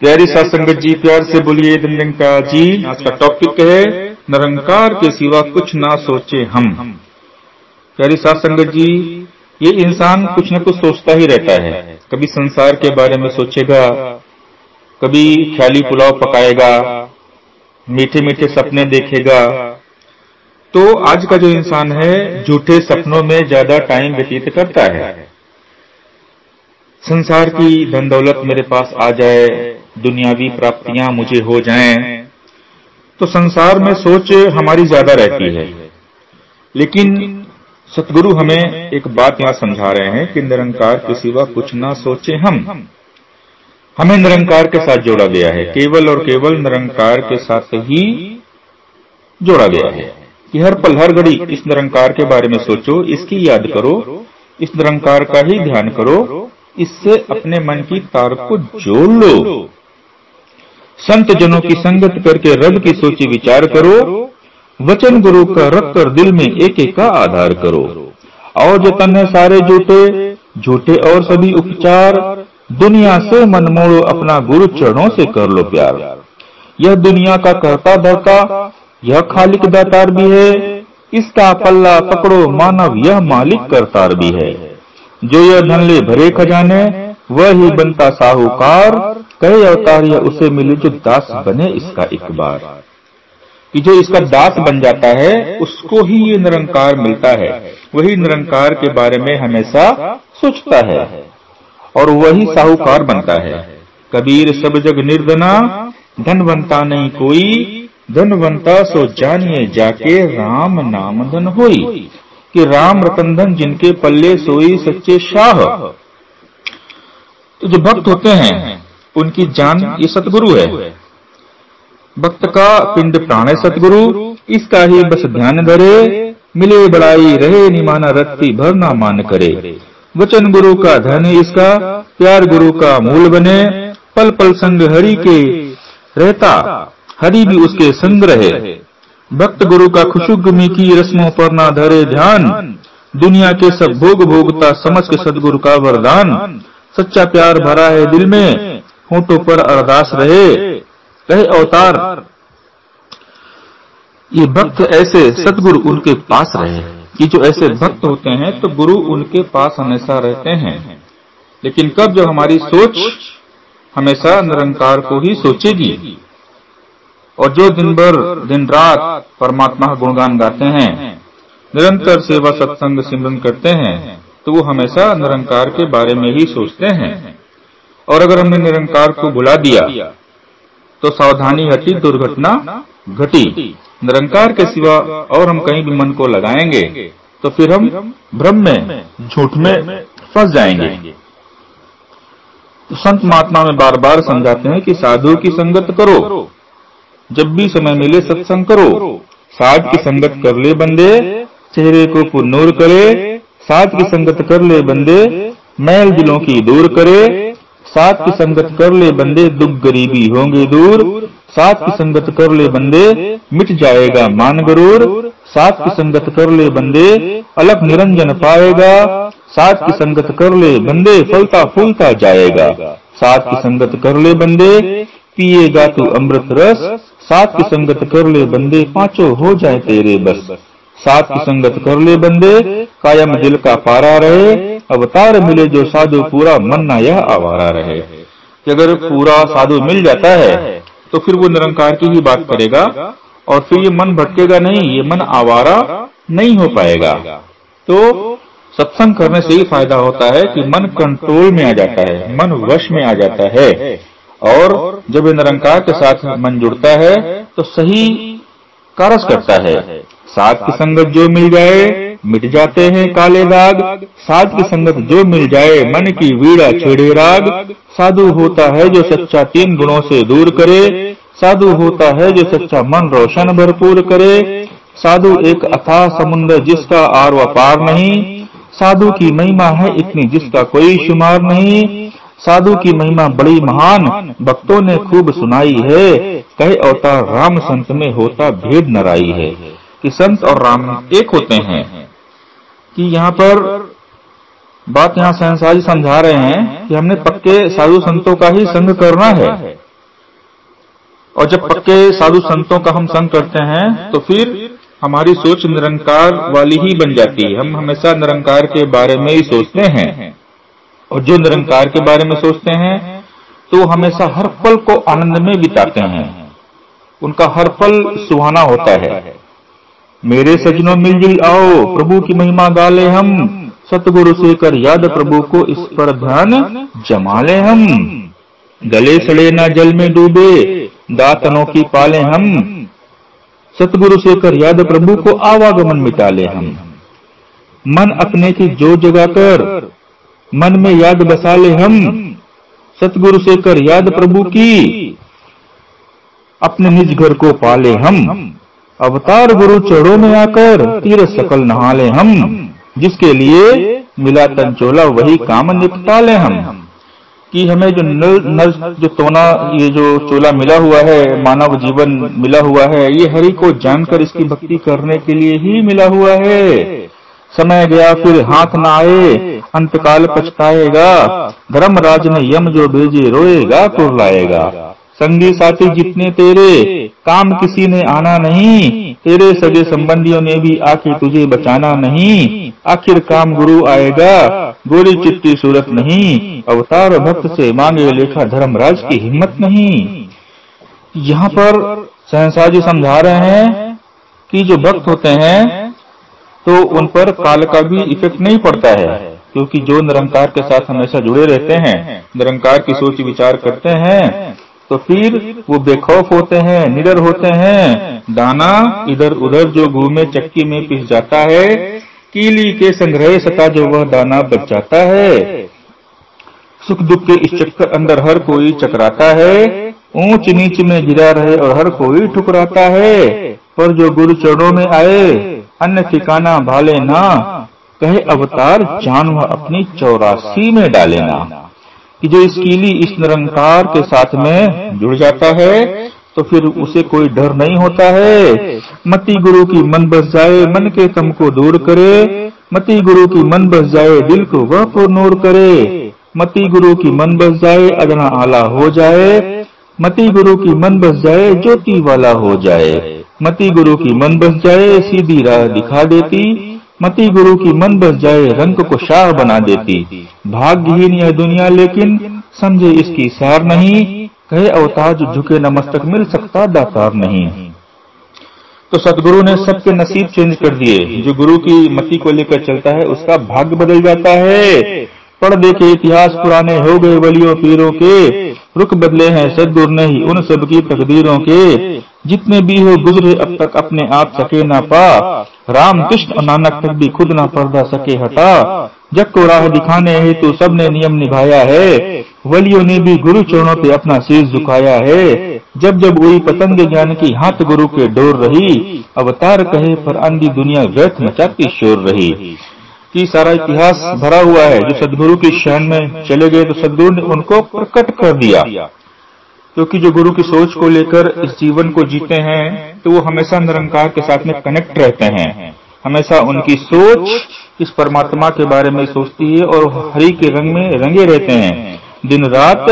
प्यारी सत्संगत जी, प्यार से बोलिए निरंकार जी। आज का टॉपिक है, निरंकार के सिवा कुछ ना सोचे हम। प्यारी सत्संगत जी, ये इंसान कुछ न कुछ सोचता ही रहता है। कभी संसार के बारे में सोचेगा, कभी ख्याली पुलाव पकाएगा मीठे मीठे सपने देखेगा। तो आज का जो इंसान है, झूठे सपनों में ज़्यादा टाइम व्यतीत करता है। संसार की धन दौलत मेरे पास आ जाए दुनियावी प्राप्तियाँ मुझे हो जाएँ, तो संसार में सोच हमारी ज़्यादा रहती है। लेकिन सतगुरु हमें एक बात यहाँ समझा रहे हैं कि निरंकार के सिवा कुछ ना सोचे हम। हमें निरंकार के साथ जोड़ा गया है। केवल और केवल निरंकार के साथ ही जोड़ा गया है कि हर पल हर घड़ी इस निरंकार के बारे में सोचो इसकी याद करो इस निरंकार का ही ध्यान करो इससे अपने मन की तार को जोड़ लो। संत जनों की संगत करके रब की सोची विचार करो। वचन गुरु का रख कर दिल में एक एक का आधार करो। और जो तन है सारे झूठे झूठे और सभी उपचार। दुनिया से मन मोड़ो अपना गुरु चरणों से कर लो प्यार। यह दुनिया का कहता धरता, यह खालिक दातार भी है। इसका पल्ला पकड़ो, मानव यह मालिक करतार भी है। जो यह धन ले भरे खजाने, वह ही बनता साहूकार। कहे अवतार या उसे मिले जो दास बने इसका एक बार। कि जो इसका दास बन जाता है, उसको ही ये निरंकार मिलता है। वही निरंकार के बारे में हमेशा सोचता है। और वही साहूकार बनता है। कबीर सब जग निर्धना, धनवंता नहीं कोई। धनवंता सो जानिए जाके राम नाम धन होई। कि राम रतन धन जिनके पल्ले सोई सच्चे शाह। तो जो भक्त होते हैं उनकी जान ये सतगुरु है। भक्त का पिंड प्राण है सतगुरु, इसका ही बस ध्यान धरे, मिले बड़ाई रहे, निमाना रत्ती भर ना मान करे। वचन गुरु का धन इसका, प्यार गुरु का मूल बने पल पल संग हरि के रहता, हरि भी उसके संग रहे। भक्त गुरु का खुशुगमी की रस्मों पर ना धरे ध्यान, दुनिया के सब भोग भोगता समझ के सदगुरु का वरदान। सच्चा प्यार भरा है दिल में होठों पर अरदास रहे। कहे, अवतार, ये भक्त ऐसे सदगुरु उनके पास रहे कि जो ऐसे भक्त होते हैं तो गुरु उनके पास हमेशा रहते हैं। लेकिन कब जब हमारी सोच हमेशा निरंकार को ही सोचेगी। और जो दिन भर, दिन रात परमात्मा गुणगान गाते हैं, निरंतर सेवा सत्संग सिमरन करते हैं तो वो हमेशा निरंकार के बारे में ही सोचते हैं। और अगर हमने निरंकार को भुला दिया तो सावधानी हटी दुर्घटना घटी। निरंकार के सिवा और हम कहीं भी मन को लगाएँगे तो फिर हम भ्रम में, झूठ में फंस जाएँगे। तो संत महात्मा में बार बार समझाते हैं कि साधु की संगत करो, जब भी समय मिले सत्संग करो। साध की संगत कर ले बंदे, चेहरे को पुनूर करे। साध की संगत कर ले बंदे, मैल दिलों की दूर करे। साथ की संगत कर ले बंदे, दुख गरीबी होंगे दूर। साथ की संगत कर ले बंदे, मिट जाएगा मान गरूर। साथ की संगत कर ले बंदे अलग निरंजन पाएगा। साथ की संगत कर ले बंदे, फलता फूलता जाएगा। साथ की संगत कर ले बंदे, पिएगा तू अमृत रस। साथ की संगत कर ले बंदे, पाँचों हो जाए तेरे बस। साथ की संगत कर ले बंदे, कायम दिल का पारा रहे। अवतार मिले जो साधु पूरा मन ना यह आवारा रहे। कि अगर पूरा साधु मिल जाता है तो फिर वो निरंकार की ही बात करेगा, और फिर ये मन भटकेगा नहीं, ये मन आवारा नहीं हो पाएगा। तो सत्संग करने से ही फ़ायदा होता है कि मन कंट्रोल में आ जाता है, मन वश में आ जाता है। और जब ये निरंकार के साथ मन जुड़ता है तो सही कारस करता है। साथ की संगत जो मिल जाए मिट जाते हैं काले दाग साध की संगत जो मिल जाए, मन की वीड़ा छेड़े राग। साधु होता है जो सच्चा तीन गुणों से दूर करे। साधु होता है जो सच्चा मन रोशन भरपूर करे। साधु एक अथाह समुद्र जिसका आर व पार नहीं। साधु की महिमा है इतनी जिसका कोई शुमार नहीं। साधु की महिमा बड़ी महान, भक्तों ने खूब सुनाई है। कहे अवतार राम संत में होता भेद नराई है। कि संत और राम एक होते हैं। कि यहाँ पर बात यहाँ सहनसा जी समझा रहे हैं कि हमने पक्के साधु संतों का ही संग करना है। और जब पक्के साधु संतों का हम संग करते हैं तो फिर हमारी सोच निरंकार वाली ही बन जाती है। हम हमेशा निरंकार के बारे में ही सोचते हैं। और जो निरंकार के बारे में सोचते हैं तो हमेशा हर पल को आनंद में बिताते हैं। उनका हर पल सुहाना होता है। मेरे सजनों मिलजुल आओ, प्रभु की महिमा गाले हम। सतगुरु से कर याद प्रभु को इस पर ध्यान जमा ले हम। गले सड़े ना जल में डूबे, दातनों की पाले हम। सतगुरु से कर याद प्रभु को आवागमन मिटा ले हम। मन अपने की जो जगा कर, मन में याद बसा ले हम। सतगुरु से कर याद प्रभु की, अपने निज घर को पाले हम। अवतार गुरु चढ़ो में आकर तीर सकल नहा ले हम, जिसके लिए मिला तंचोला वही काम निपटा ले हम। कि हमें जो नल नल, जो तोना ये जो चोला मिला हुआ है, मानव जीवन मिला हुआ है, ये हरि को जानकर इसकी भक्ति करने के लिए ही मिला हुआ है। समय गया, फिर हाथ न आए, अंतकाल पछताएगा, धर्मराज ने यम जो भेजे रोएगा कुरलाएगा संगी साथी जितने तेरे, काम किसी ने आना नहीं, तेरे सगे संबंधियों ने भी आके तुझे बचाना नहीं, आखिर काम गुरु आएगा, गोरी चिट्टी सूरत नहीं, अवतार भक्त से मांगे लेखा धर्मराज की हिम्मत नहीं। यहाँ पर सहसा जी समझा रहे हैं कि जो भक्त होते हैं तो उन पर काल का भी इफ़ेक्ट नहीं पड़ता है, क्योंकि जो निरंकार के साथ हमेशा जुड़े रहते हैं, निरंकार की सोच विचार करते हैं तो फिर वो बेखौफ होते हैं, निडर होते हैं। दाना इधर उधर जो घूमे चक्की में पिस जाता है, कीली के संग्रह सता जो वह दाना बच जाता है। सुख दुख के इस चक्कर अंदर हर कोई चकराता है, ऊंच नीच में गिरा रहे और हर कोई ठुकराता है। पर जो गुरु चरणों में आए, अन्य ठिकाना भाले ना, कहे अवतार जान वह अपनी चौरासी में डाले ना। कि जो इस कीली, इस निरंकार के साथ में जुड़ जाता है तो फिर उसे कोई डर नहीं होता है। मती गुरु की मन बस जाए, मन के तम को दूर करे। मती गुरु की मन बस जाए, दिल को वह नूर करे। मती गुरु की मन बस जाए, अदना आला हो जाए। मती गुरु की मन बस जाए, ज्योति वाला हो जाए। मती गुरु की मन बस जाए, सीधी राह दिखा देती। मती गुरु की मन बस जाए, रंग को शाह बना देती। भाग्यहीन यह दुनिया, लेकिन समझे इसकी सार नहीं। कहे अवतार जो झुके नमस्तक, मिल सकता दातार नहीं। तो सदगुरु ने सबके नसीब चेंज कर दिए। जो गुरु की मति को लेकर चलता है, उसका भाग्य बदल जाता है। पढ़ देखे इतिहास पुराने हो गए वलियों पीरों के। रुख बदले हैं सदगुरु ने ही उन सब की तकदीरों के। जितने भी हो, गुजरे अब तक अपने आप सके ना पा। राम कृष्ण नानक तक भी खुद ना पर्दा सके हटा। जग को राह दिखाने हेतु सबने नियम निभाया है। वलियों ने भी गुरु चरणों पे अपना शीश झुकाया है। जब जब वही पतंग ज्ञान की हाथ गुरु के डोर रही, अवतार कहे, पर अंधी दुनिया व्यर्थ मचाती शोर रही। कि सारा इतिहास भरा हुआ है। जो सदगुरु की शरण में चले गए तो सदगुरु ने उनको प्रकट कर दिया। क्योंकि जो गुरु की सोच को लेकर इस जीवन को जीते हैं तो वो हमेशा निरंकार के साथ में कनेक्ट रहते हैं। हमेशा उनकी सोच इस परमात्मा के बारे में सोचती है और हरि के रंग में रंगे रहते हैं। दिन रात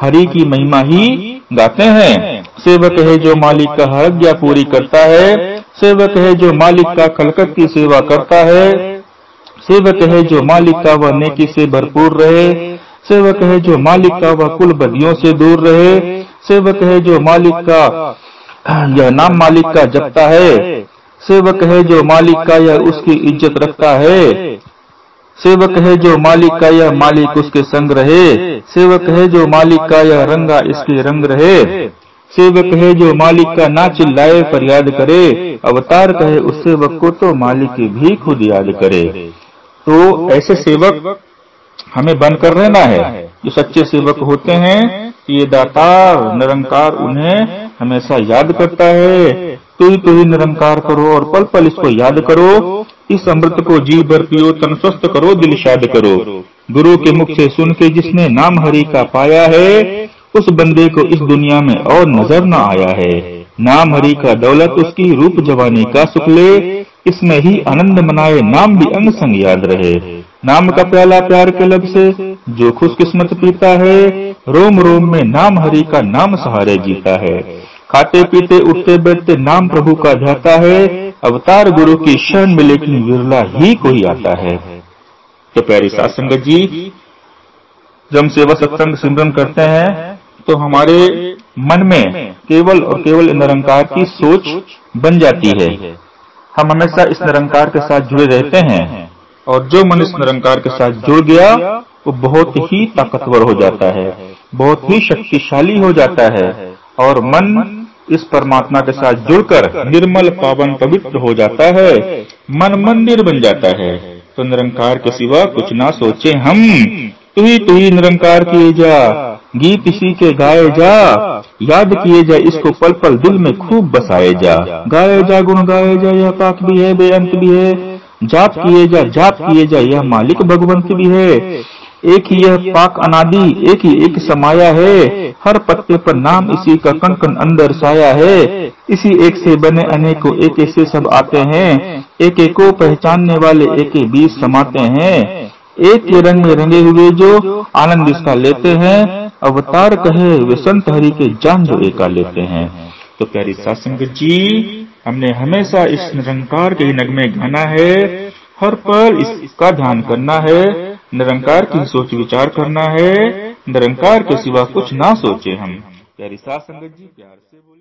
हरि की महिमा ही गाते हैं। सेवक है जो मालिक का हरज्ञा पूरी करता है। सेवक है जो मालिक का खलकत की सेवा करता है। सेवक है जो मालिक का वह नेकी से भरपूर रहे। सेवक है जो मालिक का वह कुल बदियों से दूर रहे। सेवक है जो मालिक का यह नाम मालिक का जपता है। सेवक है जो मालिक का यह उसकी इज़्ज़त रखता है। सेवक है जो मालिक का यह मालिक उसके संग रहे। सेवक है जो मालिक का यह रंगा इसके रंग रहे। सेवक है जो मालिक का ना चिल्लाए, फरियाद करे। अवतार कहे उस सेवक को तो मालिक भी खुद याद करे। तो ऐसे सेवक हमें बनकर रहना है। जो सच्चे सेवक होते हैं ये दातार निरंकार, उन्हें हमेशा याद करता है। तो ही तो ही निरंकार करो और पल पल इसको याद करो। इस अमृत को जी भर पियो, तन स्वस्थ करो, दिल शाद करो। गुरु के मुख से सुन के जिसने नाम हरि का पाया है, उस बंदे को इस दुनिया में और नज़र न आया है। नाम हरि का दौलत उसकी रूप जवानी का सुख ले, इसमें ही आनंद मनाए, नाम भी अंग संग याद रहे। नाम का प्याला प्यार के लब से जो खुश किस्मत पीता है, रोम रोम में नाम हरि का नाम सहारे जीता है। खाते पीते उठते बैठते नाम प्रभु का जाता है, अवतार गुरु की शरण में लेकिन विरला ही कोई आता है। तो प्यारी सात संगत जी, जब सेवा सत्संग सिमरन करते हैं तो हमारे मन में केवल और केवल निरंकार की सोच बन जाती है। हम हमेशा इस निरंकार के साथ जुड़े रहते हैं। और जो मन इस निरंकार के साथ जुड़ गया, वो बहुत ही ताकतवर हो जाता है, बहुत ही शक्तिशाली हो जाता है और मन इस परमात्मा के साथ जुड़कर निर्मल पावन पवित्र हो जाता है, मन मंदिर बन जाता है। तो निरंकार के सिवा कुछ ना सोचे हम तू ही तू ही निरंकार किए जा, गीत इसी के गाए जा, याद किए जा, इसको पल पल दिल में खूब बसाए जा। गाए जा, गुण गाए जा, यह पाक भी है, बेअंत भी है जाप किए जा जाप किए जा यह मालिक भगवंत भी है। एक ही यह पाक अनादि, एक ही एक समाया है। हर पत्ते पर नाम इसी का कण कण अंदर साया है। इसी एक से बने अनेकों एक से सब आते हैं। एक एक को पहचानने वाले एक बीस समाते हैं। एक के रंग में रंगे हुए जो आनंद इसका लेते हैं, अवतार कहे, वे संत हरि के जान जो एका लेते हैं। तो प्यारी सासंग जी हमने हमेशा इस निरंकार के ही नगमे गाना है हर पल इसका ध्यान करना है निरंकार की सोच विचार करना है निरंकार के सिवा कुछ ना सोचे हम। प्यारी सात संगत जी प्यार से बोलिए।